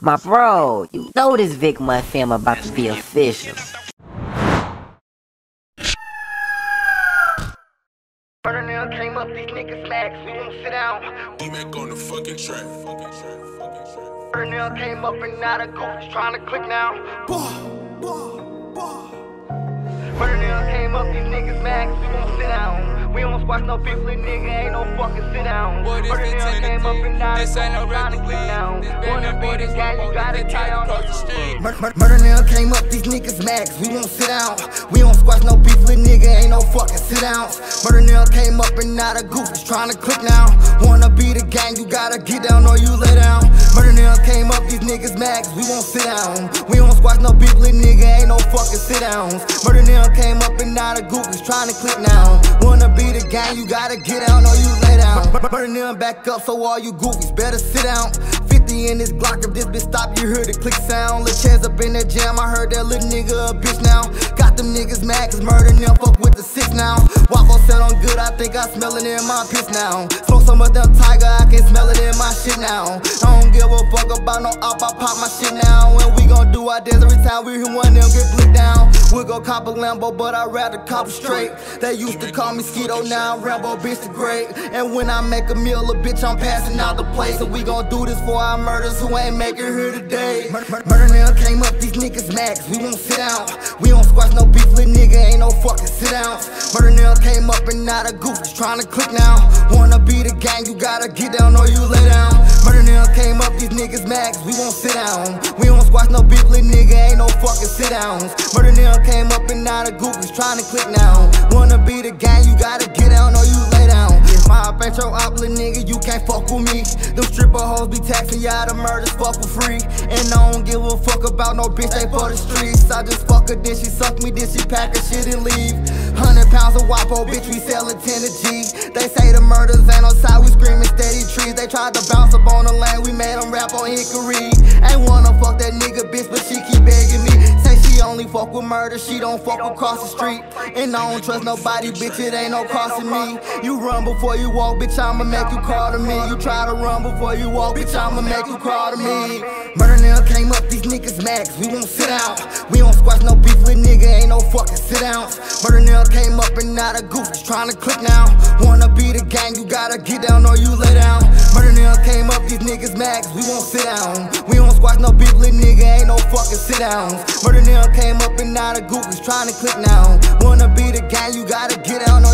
My bro, you know this VickMont film about to be official. Came up, these niggas max, we won't sit down. D-Mac on the fucking track. Burner came up and out of gooch, trying to click now. Burner came up, these niggas max, we won't sit down. We don't squash no beef, little nigga, ain't no fucking sit down. Boy, this Burner the came up and out of This ain't no gooch, trying to regular click now. weed. This been Wanna be boy, the this guy, you gotta get get tight on across the street. Mur- mur- Murder now came up, these niggas max, we won't sit down. We don't squash no beef, little nigga, ain't no fucking sit down. Murder now came up and out of goof, trying to click now. Wanna be the gang, you gotta get down or you lay down. Sit downs. Murder now came up and out of goof, trying to click now. Wanna be the gang, you gotta get down or you lay down. Murder now back up, so all you goofies better sit down. 50 in this Glock, if this bitch stop, you heard the click sound. Lil' chance up in that jam, I heard that little nigga a bitch now. Got them niggas mad, cause murder them fuck with the six now. Think I smell it in my piss now. Smoke some of them tiger, I can smell it in my shit now. I don't give a fuck about no op, I pop my shit now. And we gon' do our dance every time we hear one of them get blicked down. We go cop a Lambo, but I'd rather cop a straight. They used to call me Skeeto, now I'm Rambo, bitch the great. And when I make a meal, a bitch, I'm passing out the plate. So we gon' do this for our murders who ain't make it here today. Mur- mur- Murder now came up, these niggas max, we won't sit down. We don't squash no beef, little nigga, ain't no fucking sit down. Murder now came up and not a goof, trying to click now. Wanna be the gang, you gotta get down or you lay down. Murder now came up, these niggas max, we won't sit down. We don't squash no beef, little nigga, ain't no fucking sit downs. Murder now came up and out of goof, trying to click now. Wanna be the gang, you gotta get down or you lay down. My up ain't your op, little nigga, you can't fuck with me. Them stripper hoes be taxing y'all the murders, fuck for free. And I don't give a fuck about no bitch, they for the streets. I just fuck her, then she suck me, then she pack her shit and leave. Hundred pounds of Wapo, bitch, we sellin' 10 to G. They say the murders ain't on side, we screaming steady trees. They tried to bounce up on the lane, on Hickory. Ain't wanna fuck that nigga, bitch, but she keep begging me. Say she only fuck with murder, she don't fuck across the street. And I don't trust nobody, bitch, it ain't no crossing me. You run before you walk, bitch, I'ma make you call to me. You try to run before you walk, bitch, I'ma make you call to me. Murder now came up, these niggas max, we won't sit down. We don't squash no beef, with nigga, ain't no fucking sit downs. Murder now came up and not a goof, trying to click now. Wanna be the gang, you gotta get down or you lay down. Murder now came up, these niggas max, we won't sit down. We don't squash no beef, little nigga, ain't no fucking sit downs. Murder now came up and out of goof, trying to click now. Wanna be the gang, you gotta get you